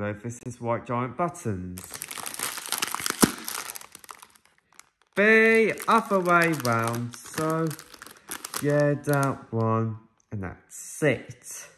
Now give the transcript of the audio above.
Hello, this is White Giant Buttons. B, other way round. So, yeah, that one. And that's it.